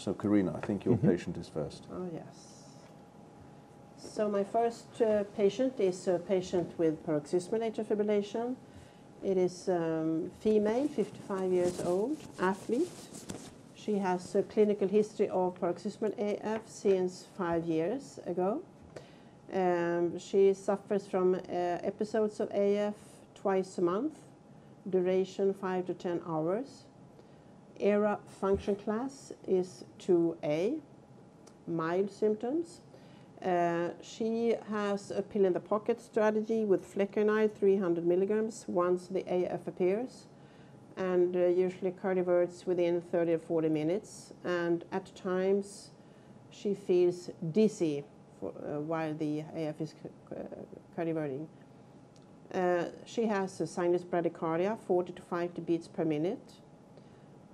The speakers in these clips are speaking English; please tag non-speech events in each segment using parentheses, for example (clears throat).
So, Carina, I think your Mm-hmm. patient is first. Oh, yes. So my first uh, patient is a patient with paroxysmal atrial fibrillation. It is um, female, 55 years old, athlete. She has a clinical history of paroxysmal AF since five years ago. Um, she suffers from uh, episodes of AF twice a month, duration 5 to 10 hours. EHRA function class is 2A, mild symptoms. Uh, she has a pill in the pocket strategy with flecainide 300 milligrams once the AF appears, and uh, usually cardioverts within 30 or 40 minutes. And at times, she feels dizzy for, uh, while the AF is uh, cardioverting. Uh, she has a sinus bradycardia, 40 to 50 beats per minute.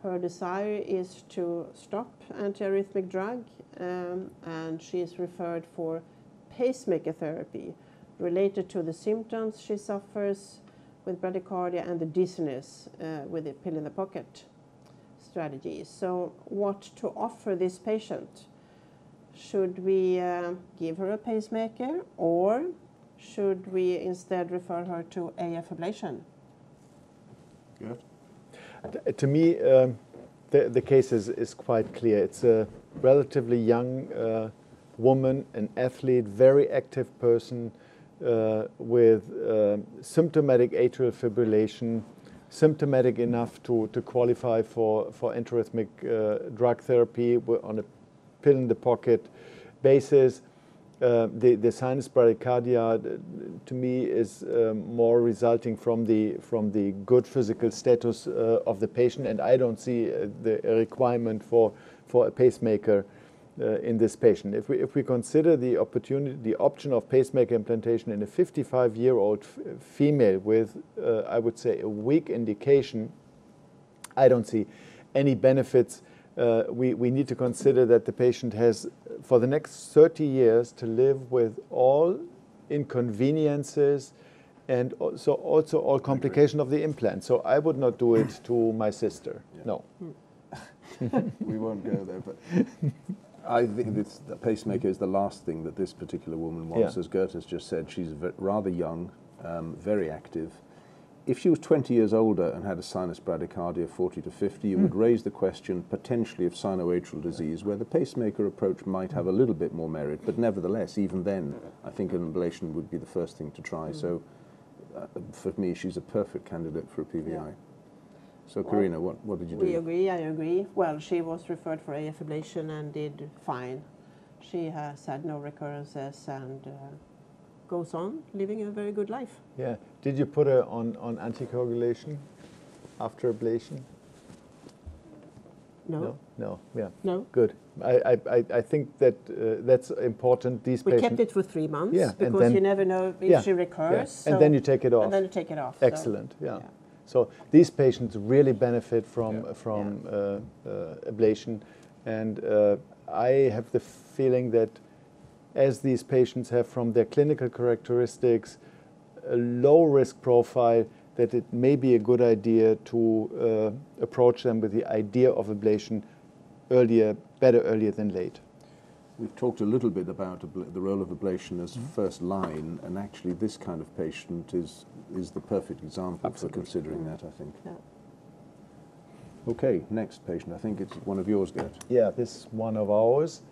Her desire is to stop antiarrhythmic drug, um, and she is referred for pacemaker therapy related to the symptoms she suffers with bradycardia and the dizziness uh, with the pill in the pocket strategy. So, what to offer this patient? Should we uh, give her a pacemaker or should we instead refer her to AF ablation? Good. To me, um, the, the case is, is quite clear. It's a relatively young uh, woman, an athlete, very active person uh, with uh, symptomatic atrial fibrillation, symptomatic enough to, to qualify for, for antiarrhythmic uh, drug therapy on a pill in the pocket basis. Uh, the, the sinus bradycardia, to me, is um, more resulting from the from the good physical status uh, of the patient, and I don't see uh, the requirement for for a pacemaker uh, in this patient. If we if we consider the opportunity, the option of pacemaker implantation in a 55-year-old f- female with, uh, I would say, a weak indication, I don't see any benefits. Uh, we, we need to consider that the patient has, for the next 30 years, to live with all inconveniences and also, also all complication of the implant. So I would not do it to my sister. Yeah. No. (laughs) we won't go there, but I think this, the pacemaker is the last thing that this particular woman wants. Yeah. As Gert has just said, she's ve- rather young, um, very active. If she was 20 years older and had a sinus bradycardia 40 to 50, you would raise the question potentially of sinoatrial disease, where the pacemaker approach might have a little bit more merit. But nevertheless, even then, I think an ablation would be the first thing to try. So uh, for me, she's a perfect candidate for a PVI. Yeah. So, Well, Carina, what, what did you We do? agree, I agree. Well, she was referred for AF ablation and did fine. She has had no recurrences and uh, goes on living a very good life. Yeah. Did you put it on, on anticoagulation after ablation? No, No. Yeah. no. Good. I, I, I- I think that uh, that's important. These We patients. kept it for three months Yeah, because then- you never know if Yeah, she yeah. recurs. And so- then you take it off. and then you take it off. so- Excellent. Yeah. yeah. So these patients really benefit from Yeah. from uh, uh, ablation, and uh, I have the feeling that as these patients have from their clinical characteristics a low risk profile, that it may be a good idea to uh, approach them with the idea of ablation earlier, better earlier than late. We've talked a little bit about the role of ablation as Mm-hmm. first line, and actually, this kind of patient is is the perfect example Absolutely. for considering that. I think. Yeah. Okay, next patient. I think it's one of yours, Gert. Yeah, this is one of ours,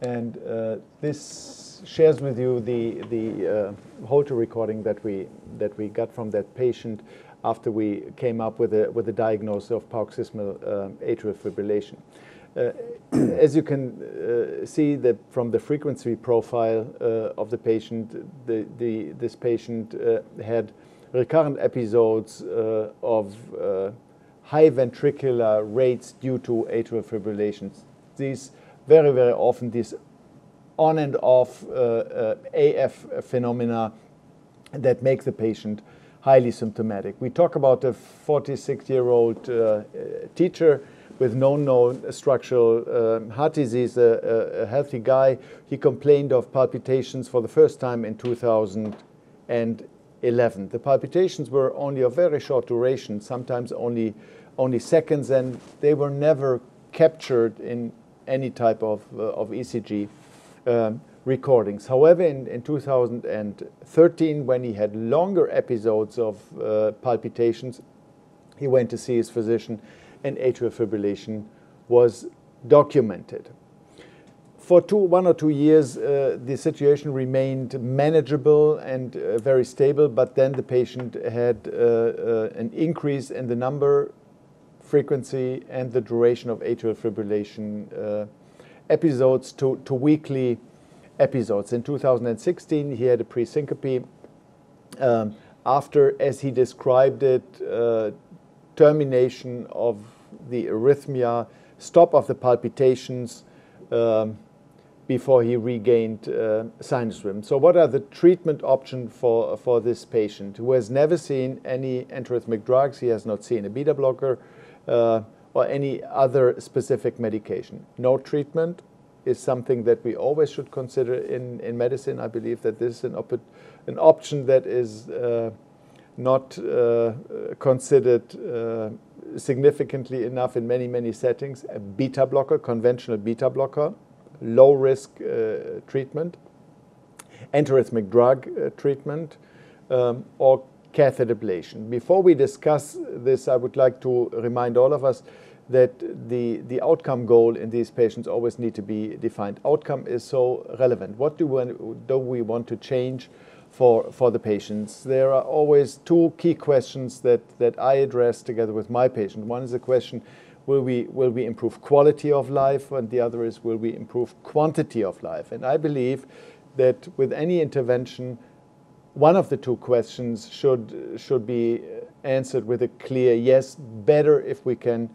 and uh, this shares with you the the uh, Holter recording that we that we got from that patient after we came up with a with a diagnosis of paroxysmal um, atrial fibrillation. Uh, (clears throat) as you can uh, see that from the frequency profile uh, of the patient, the, the, this patient uh, had recurrent episodes uh, of uh, high ventricular rates due to atrial fibrillations. These very, very often these on and off uh, uh, AF phenomena that make the patient highly symptomatic. We talk about a 46-year-old uh, uh, teacher with no known structural um, heart disease, a, a, healthy guy. He complained of palpitations for the first time in 2011. The palpitations were only of very short duration, sometimes only only seconds, and they were never captured in any type of, uh, of ECG um, recordings. However, in, in 2013, when he had longer episodes of uh, palpitations, he went to see his physician and atrial fibrillation was documented. For two, one or two years, uh, the situation remained manageable and uh, very stable, but then the patient had uh, uh an increase in the number, frequency, and the duration of atrial fibrillation uh, episodes to, to weekly episodes. In 2016, he had a presyncope. Um, after, as he described it, uh, termination of the arrhythmia, stop of the palpitations um, before he regained uh, sinus rhythm. So, what are the treatment options for, for this patient who has never seen any antiarrhythmic drugs? He has not seen a beta blocker or any other specific medication. No treatment is something that we always should consider in, in medicine. I believe that this is an, op- an option that is uh, not uh, considered uh, significantly enough in many, many settings. A beta blocker, conventional beta blocker, low risk uh, treatment, antiarrhythmic drug uh, treatment, um, or catheter ablation. Before we discuss this, I would like to remind all of us that the, the outcome goal in these patients always need to be defined. Outcome is so relevant. What do we, do we want to change for, for the patients? There are always two key questions that, that I address together with my patient. One is the question, will we, will we improve quality of life? And the other is, will we improve quantity of life? And I believe that with any intervention, one of the two questions should, should be answered with a clear yes, better if we can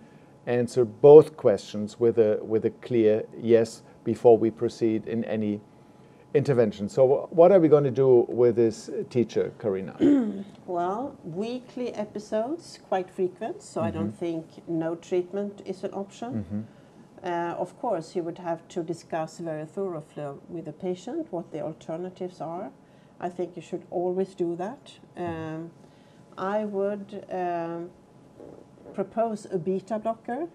answer both questions with a, with a clear yes before we proceed in any intervention. So, what are we going to do with this teacher, Carina? (clears throat) well, weekly episodes, quite frequent, so mm-hmm. I don't mm-hmm. think no treatment is an option. Mm-hmm. Uh, of course, you would have to discuss very thoroughly with the patient what the alternatives are. I think you should always do that. Um, I would um, propose a beta blocker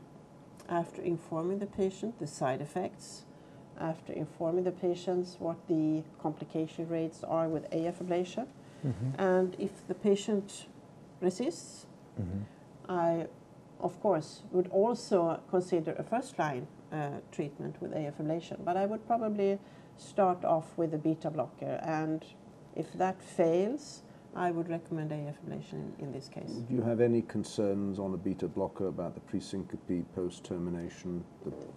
after informing the patient the side effects, after informing the patients what the complication rates are with AF ablation. Mm-hmm. And if the patient resists, mm-hmm. I, of course, would also consider a first line uh, treatment with AF ablation. But I would probably start off with a beta blocker. And if that fails, I would recommend AF ablation in, in, this case. Do you have any concerns on a beta blocker about the presyncope post-termination?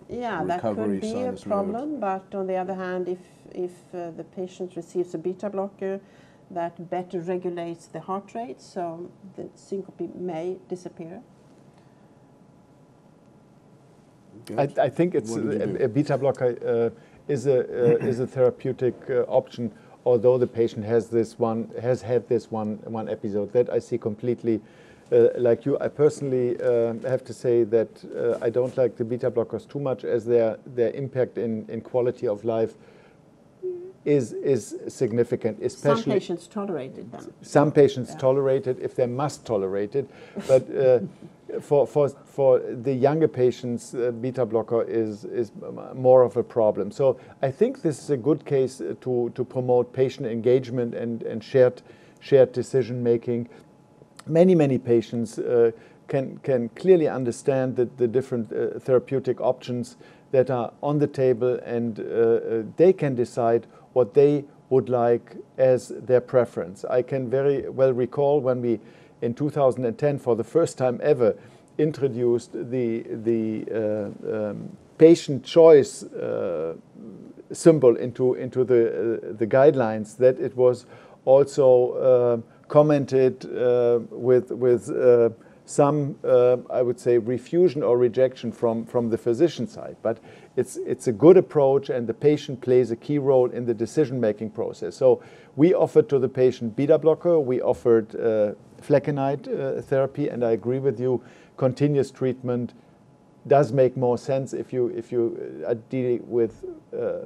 Yeah, that could be a problem, mode? but on the other hand, if, if uh, the patient receives a beta blocker, that better regulates the heart rate, so the syncope may disappear. I, I, think it's a, a, beta blocker uh, is a uh, is a therapeutic uh, option although the patient has this one has had this one one episode that I see completely uh, like you. I personally uh, have to say that uh, I don't like the beta blockers too much as their their impact in, in quality of life is is significant. Especially some patients tolerate it. Then. Some patients yeah. tolerate it if they must tolerate it, but uh, (laughs) for, for, for the younger patients, uh, beta blocker is, is more of a problem. So I think this is a good case uh, to, to promote patient engagement and, and shared, shared decision making. Many, many patients uh, can, can clearly understand the, the different uh, therapeutic options that are on the table and uh, they can decide what they would like as their preference. I can very well recall when we in 2010 for the first time ever introduced the, the uh, um, patient choice uh, symbol into, into the, uh, the guidelines, that it was also uh, commented uh, with, with uh, some, I would say, refusion or rejection from, from the physician side. But it's, it's a good approach, and the patient plays a key role in the decision making process. So we offered to the patient beta blocker, we offered flecainide uh, therapy, and I agree with you, continuous treatment does make more sense if you if you uh, are dealing with uh,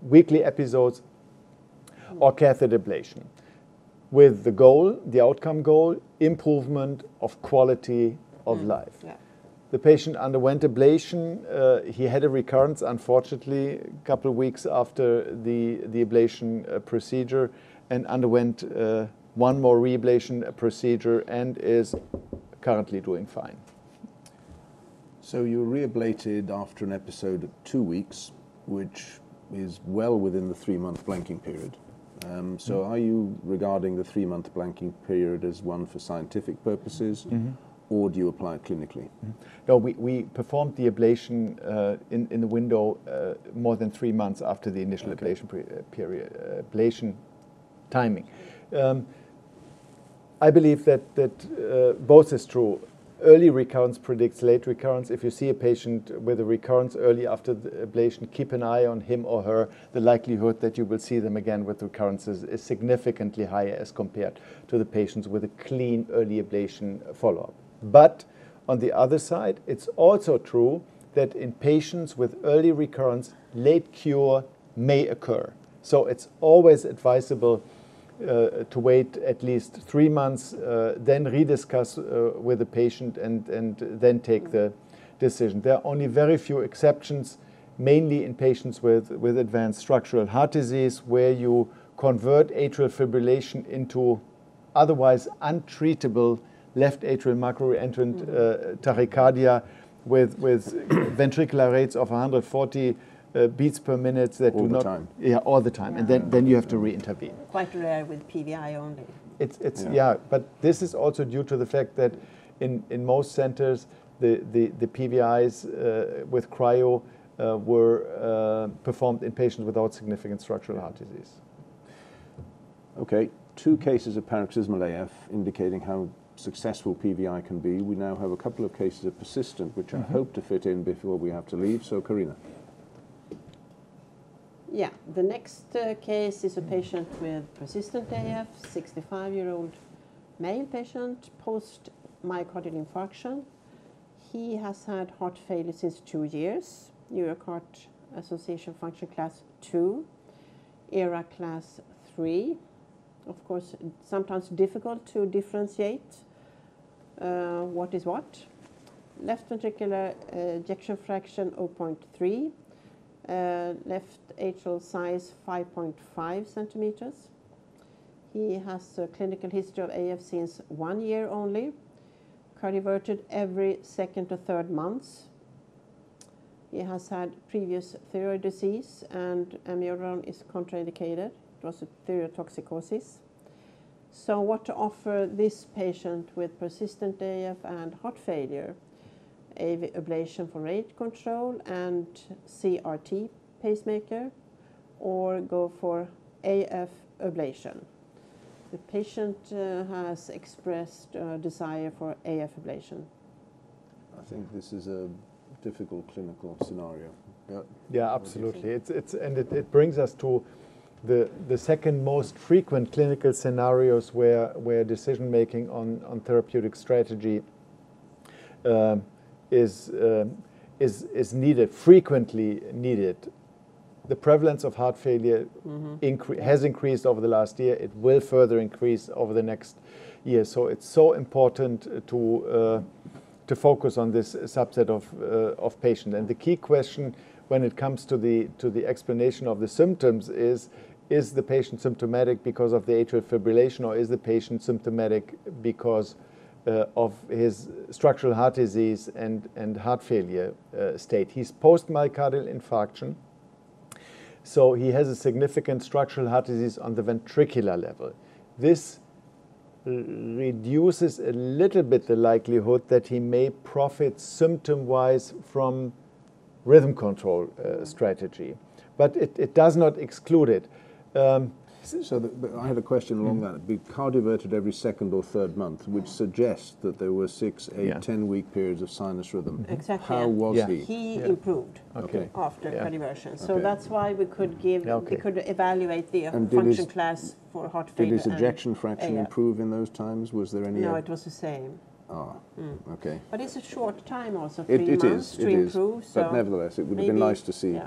weekly episodes or catheter ablation with the goal, the outcome goal, improvement of quality of mm. life. Yeah. The patient underwent ablation. Uh, he had a recurrence, unfortunately, a couple of weeks after the, the ablation uh, procedure and underwent uh, one more reablation procedure and is currently doing fine. So you were reablated after an episode at two weeks, which is well within the three-month blanking period. Um, so mm-hmm. are you regarding the three-month blanking period as one for scientific purposes, mm-hmm. or do you apply it clinically? Mm-hmm. No, we, we performed the ablation uh, in, in the window uh, more than three months after the initial okay. ablation pre- uh, period, uh, ablation timing. Um, I believe that, that uh, both is true early recurrence predicts late recurrence. If you see a patient with a recurrence early after ablation, keep an eye on him or her. The likelihood that you will see them again with recurrences is significantly higher as compared to the patients with a clean early ablation follow up. But on the other side, it's also true that in patients with early recurrence, late cure may occur. So it's always advisable to wait at least three months, uh, then rediscuss uh, with the patient, and, and then take the decision. There are only very few exceptions, mainly in patients with, with advanced structural heart disease, where you convert atrial fibrillation into otherwise untreatable left atrial macro-reentrant uh, tachycardia with, with (coughs) ventricular rates of 140 uh, beats per minute that all do not time. yeah all the time, yeah. and then then you have to re-intervene. Quite rare with PVI only. It's it's yeah. yeah. but this is also due to the fact that in in most centers the the, the PVIs uh, with cryo uh, were uh, performed in patients without significant structural heart disease. Okay, two cases of paroxysmal AF indicating how successful PVI can be. We now have a couple of cases of persistent, which mm -hmm. I mm-hmm. hope to fit in before we have to leave. So, Carina. Yeah, the next uh, case is a patient with persistent AF, 65-year-old male patient, post myocardial infarction. He has had heart failure since two years, New York Heart Association function class 2, EHRA class 3. Of course, sometimes difficult to differentiate uh, what is what. Left ventricular uh, ejection fraction 0.3, uh, left atrial size 5.5 centimeters. He has a clinical history of AF since one year only, cardioverted every second to third months. He has had previous thyroid disease and amiodarone is contraindicated. It was a thyrotoxicosis. So what to offer this patient with persistent AF and heart failure? AV ablation for rate control and CRT pacemaker or go for AF ablation. The patient uh, has expressed a desire for AF ablation. I think this is a difficult clinical scenario. Yeah, yeah absolutely. It's, it's, and it, it brings us to the, the second most frequent clinical scenarios where, where decision making on, on therapeutic strategy um, is, um, is, is needed, frequently needed. The prevalence of heart failure mm-hmm. incre- has increased over the last year. It will further increase over the next year. So it's so important to, uh, to focus on this subset of, uh, of patients. And the key question when it comes to the, to the explanation of the symptoms is is the patient symptomatic because of the atrial fibrillation or is the patient symptomatic because uh, of his structural heart disease and, and heart failure uh, state. He's post myocardial infarction, so he has a significant structural heart disease on the ventricular level. This reduces a little bit the likelihood that he may profit symptom wise from rhythm control uh, strategy, but it, it, does not exclude it. Um, so the, I had a question along mm. that. Be cardioverted every second or third month, which suggests that there were six, eight, yeah. ten week periods of sinus rhythm. Exactly. How was yeah. he? He yeah. improved okay. after cardioversion. So okay. that's why we could give, okay. we could evaluate the and function his, class for heart failure. Did his ejection fraction improve in those times? Was there any? No, it was the same. Ah, mm. okay. But it's a short time also, three it, it months is, to improve. So but nevertheless, it would have been nice to see.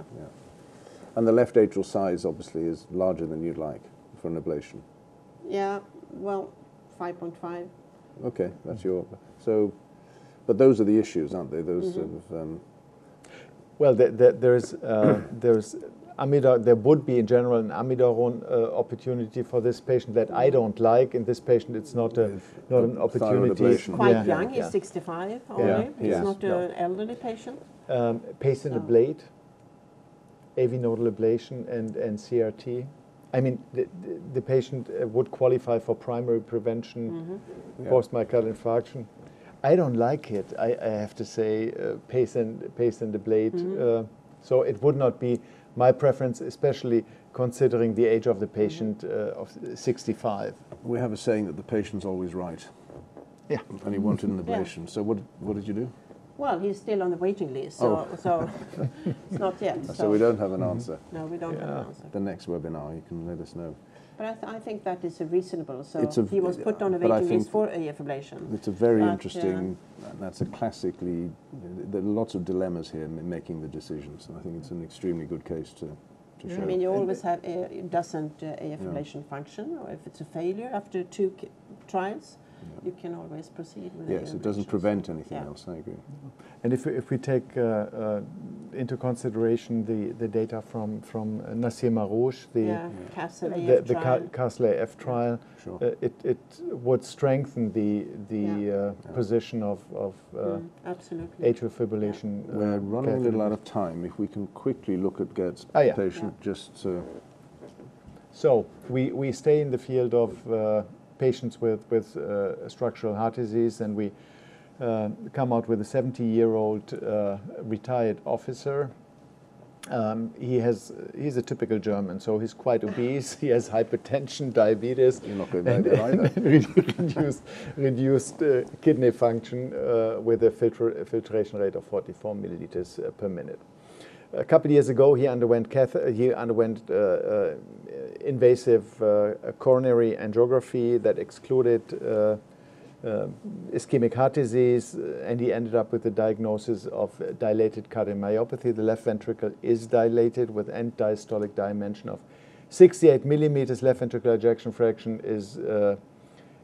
And the left atrial size obviously is larger than you'd like for an ablation. Yeah, well, 5.5. Okay, that's your. So But those are the issues, aren't they? Those Mm-hmm. sort of. Um, Well, there, there, there's, uh, (coughs) there's amida, there would be in general an amiodarone uh, opportunity for this patient that I don't like. In this patient, it's not, a, not an opportunity. ablation. Quite Yeah, young, yeah. he's 65 only. Yeah, He's yeah. not No. an elderly patient. Um, pace and So- ablate, AV nodal ablation, and, and CRT. I mean, the, the, the patient uh, would qualify for primary prevention Mm-hmm. Post myocardial infarction. I don't like it. I, I have to say, uh, pace and pace and ablate. Mm-hmm. Uh, so it would not be my preference, especially considering the age of the Mm-hmm. patient uh, of 65. we have a saying that the patient's always right, Yeah. and he wanted an Yeah. ablation. So what, what did you do? Well, he's still on the waiting list, so, so it's not yet. (laughs) Oh. So we don't have an answer. No, we don't have an answer. The next webinar, you can let us know. But I, th- I think that is a reasonable. So It's a- he was put on a waiting list for AF ablation. It's a very But, interesting, and that's a classically, there are lots of dilemmas here in making the decisions, and I think it's an extremely good case to, to show. I mean, you always have uh, doesn't uh, AF Yeah. function, or if it's a failure after two ki- trials, Yeah. You can always proceed with Yes, AF it doesn't prevent anything Yeah. else, I agree. And if, we- if we take uh, uh, into consideration the, the data from, from uh, Nassir Marrouche, the, yeah, Castle AF the, the Ca- trial. Castle AF trial, Sure. uh, it, it would strengthen the, the Yeah. uh, Yeah. position of, of uh, Mm, absolutely. atrial fibrillation. uh, We're running a little out of time. If we can quickly look at Gert's Ah, yeah. patient, just so. So we, we stay in the field of uh, patients with, with uh, structural heart disease, and we uh, come out with a 70-year-old uh, retired officer. Um, he has he's a typical German, so he's quite obese. he has hypertension, diabetes, You're not going back there either. (laughs) reduced, reduced uh, kidney function uh, with a filtra- filtration rate of 44 milliliters uh, per minute. A couple of years ago, he underwent he underwent uh, uh, invasive uh, coronary angiography that excluded uh, ischemic heart disease, and he ended up with the diagnosis of dilated cardiomyopathy. The left ventricle is dilated with end diastolic dimension of 68 millimeters. Left ventricular ejection fraction is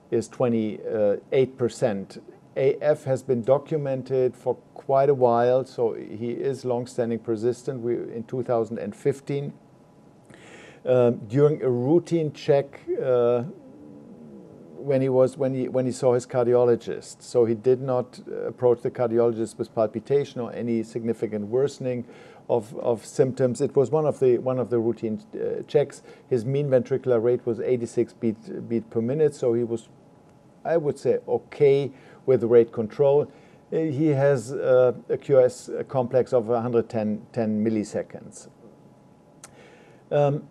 is 28 percent. AF has been documented for quite a while, so he is long-standing persistent. We, in 2015, um, during a routine check, uh, when he was when he when he saw his cardiologist. So he did not uh, approach the cardiologist with palpitation or any significant worsening of, of symptoms. It was one of the one of the routine uh, checks. His mean ventricular rate was 86 beat beat per minute. So he was, I would say, okay with rate control. Uh, He has uh, a QS complex of 110 milliseconds. Um,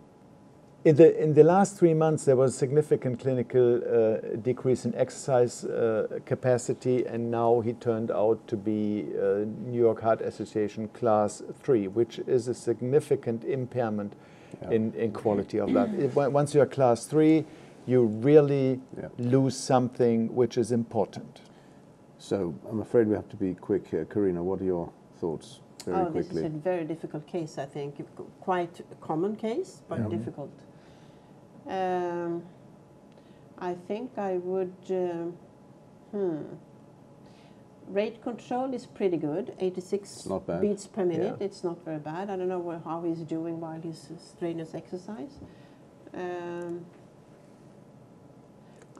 in the, in the last three months, there was a significant clinical uh, decrease in exercise uh, capacity, and now he turned out to be uh, New York Heart Association class three, which is a significant impairment Yeah. in, in quality of life. (clears throat) If, once you're class three, you really Yeah. lose something which is important. So I'm afraid we have to be quick here. Carina, what are your thoughts very oh, this quickly? is a very difficult case, I think. Quite a common case, but Yeah. difficult. Um, I think I would. Um, hmm. Rate control is pretty good, 86 Not bad. beats per minute. Yeah. It's not very bad. I don't know how he's doing while he's uh, strenuous exercise. Um,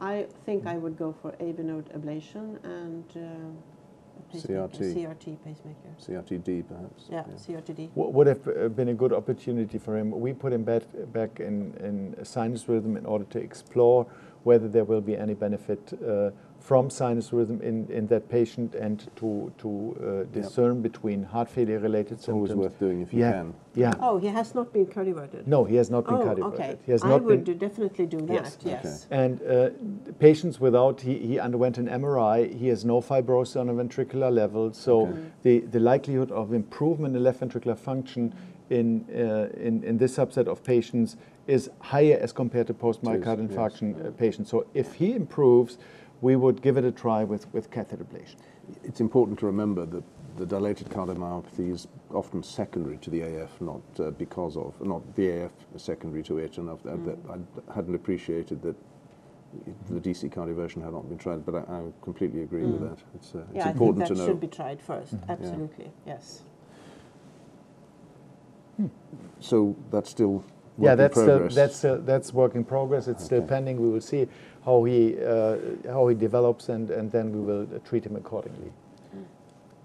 I think I would go for AV node ablation and uh, a CRT. CRT pacemaker. CRTD, perhaps? Yeah, CRTD. What would have uh, been a good opportunity for him. We put him back, back in, in sinus rhythm in order to explore whether there will be any benefit uh, from sinus rhythm in, in that patient and to, to uh, discern between heart failure related It's always symptoms. worth doing if you Yeah. can. Yeah. Oh, he has not been cardioverted. No, he has not been oh, cardioverted. okay. He has I not would been. definitely do that. Yes. Yes. And uh, patients without, he, he underwent an MRI, he has no fibrosis on a ventricular level, so Okay. the, the likelihood of improvement in left ventricular function in, uh, in, in this subset of patients is higher as compared to post myocardial yes. infarction uh, patients. So if he improves, we would give it a try with, with catheter ablation. It's important to remember that the dilated cardiomyopathy is often secondary to the AF, not uh, because of, not the AF secondary to it, and I've, that I hadn't appreciated that the DC cardioversion had not been tried, but I, I completely agree with Mm. that. It's, uh, it's Yeah, I think that should be tried first. Mhm. Yeah. Absolutely, yes. So that's still work Yeah, in that's still, progress. that's still, that's work in progress. It's still pending. We will see how he uh, how he develops, and, and then we will treat him accordingly.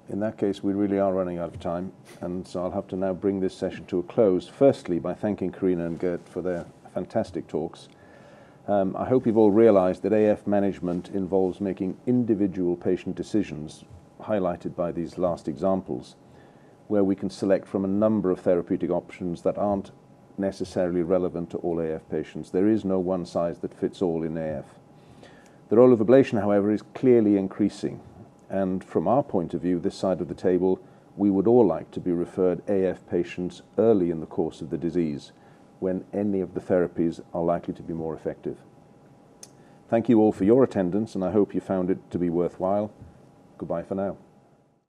In that case, we really are running out of time, and so I'll have to now bring this session to a close. Firstly, by thanking Carina and Gert for their fantastic talks. Um, I hope you've all realized that AF management involves making individual patient decisions, highlighted by these last examples, where we can select from a number of therapeutic options that aren't necessarily relevant to all AF patients. There is no one size that fits all in AF. The role of ablation, however, is clearly increasing. And from our point of view, this side of the table, we would all like to be referred AF patients early in the course of the disease when any of the therapies are likely to be more effective. Thank you all for your attendance, and I hope you found it to be worthwhile. Goodbye for now.